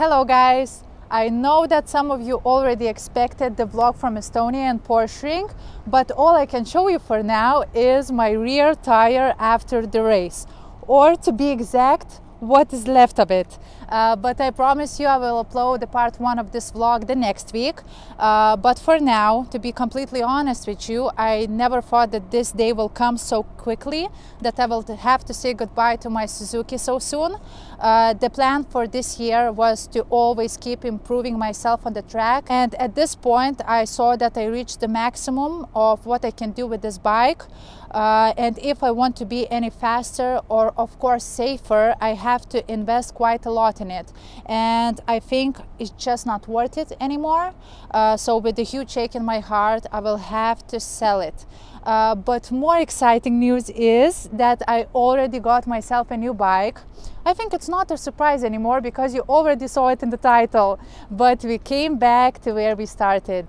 Hello guys! I know that some of you already expected the vlog from Estonia and Porsche but all I can show you for now is my rear tire after the race. Or to be exact, what is left of it. Uh, but I promise you I will upload the part one of this vlog the next week. Uh, but for now, to be completely honest with you, I never thought that this day will come so quickly that I will have to say goodbye to my Suzuki so soon. Uh, the plan for this year was to always keep improving myself on the track and at this point I saw that I reached the maximum of what I can do with this bike uh, and if I want to be any faster or of course safer I have to invest quite a lot it and I think it's just not worth it anymore uh, so with a huge ache in my heart I will have to sell it uh, but more exciting news is that I already got myself a new bike. I think it's not a surprise anymore because you already saw it in the title, but we came back to where we started.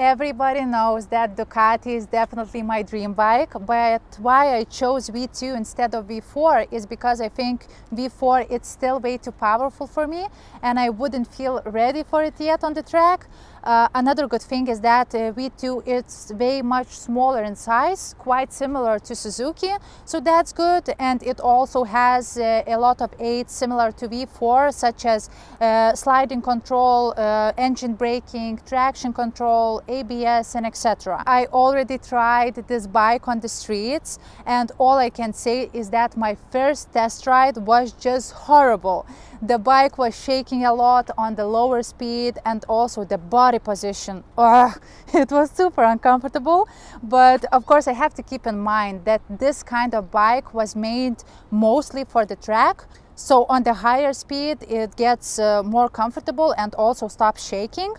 Everybody knows that Ducati is definitely my dream bike, but why I chose V2 instead of V4 is because I think V4 it's still way too powerful for me and I wouldn't feel ready for it yet on the track. Uh, another good thing is that uh, V2 is way much smaller in size, quite similar to Suzuki, so that's good. And it also has uh, a lot of aids similar to V4, such as uh, sliding control, uh, engine braking, traction control, ABS, and etc. I already tried this bike on the streets, and all I can say is that my first test ride was just horrible. The bike was shaking a lot on the lower speed and also the body position. Oh, it was super uncomfortable. But of course, I have to keep in mind that this kind of bike was made mostly for the track. So on the higher speed, it gets uh, more comfortable and also stops shaking.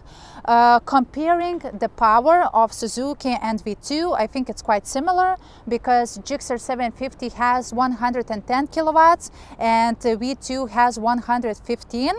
Uh, comparing the power of Suzuki and V2, I think it's quite similar because Gixxer 750 has 110 kilowatts and V2 has 115,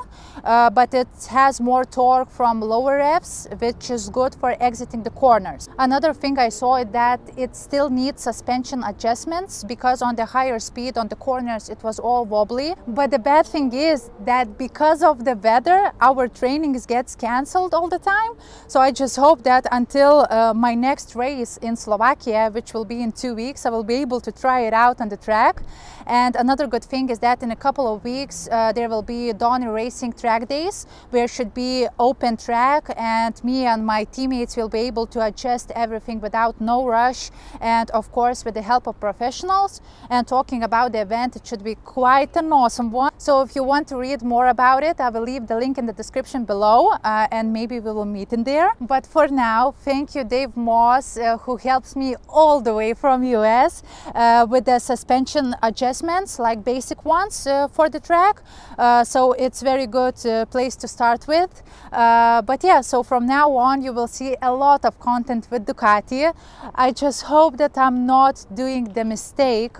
uh, but it has more torque from lower revs, which is good for exiting the corners. Another thing I saw is that it still needs suspension adjustments because on the higher speed on the corners it was all wobbly but the bad thing is that because of the weather, our trainings gets cancelled all the time. So I just hope that until uh, my next race in Slovakia, which will be in two weeks, I will be able to try it out on the track. And another good thing is that in a couple of weeks, uh, there will be Donis Racing track days where should be open track and me and my teammates will be able to adjust everything without no rush and of course with the help of professionals. And talking about the event, it should be quite an awesome one. So if you want to read more about it, I will leave the link in the description below uh, and maybe we will meet in there. But for now, thank you Dave Moss uh, who helps me all the way from US uh, with the suspension adjustments like basic ones uh, for the track. Uh, so it's very good uh, place to start with. but yeah, so from now on you will see a lot of content with Ducati. I just hope that I'm not doing the mistake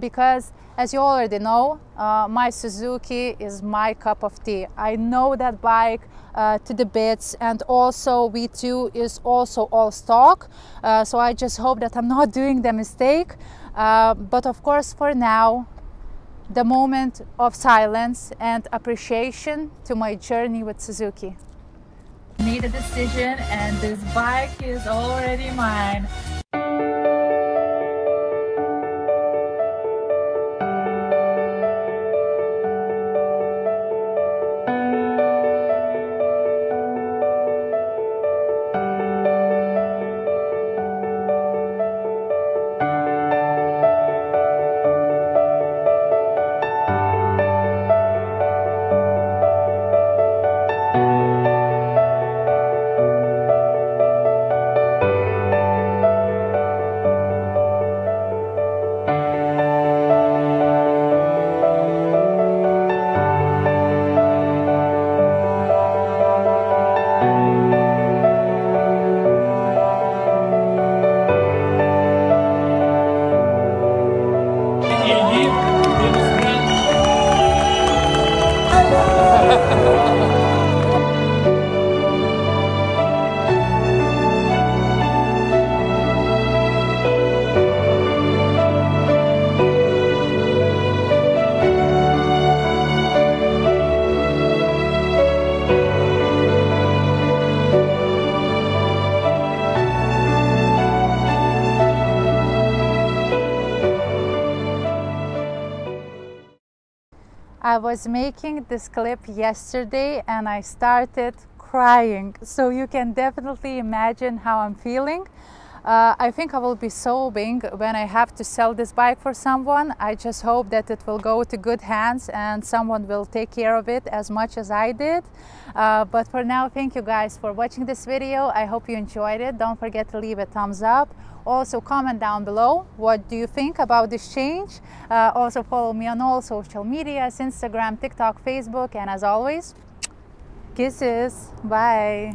because as you already know, uh, my Suzuki is my cup of tea. I know that bike uh, to the bits and also V2 is also all stock. Uh, so I just hope that I'm not doing the mistake. Uh, but of course, for now, the moment of silence and appreciation to my journey with Suzuki. Made a decision and this bike is already mine. I was making this clip yesterday and I started crying. So you can definitely imagine how I'm feeling. Uh, I think I will be sobbing when I have to sell this bike for someone. I just hope that it will go to good hands and someone will take care of it as much as I did. Uh, but for now, thank you guys for watching this video. I hope you enjoyed it. Don't forget to leave a thumbs up. Also comment down below what do you think about this change. Uh, also follow me on all social medias, Instagram, TikTok, Facebook, and as always, kisses. Bye.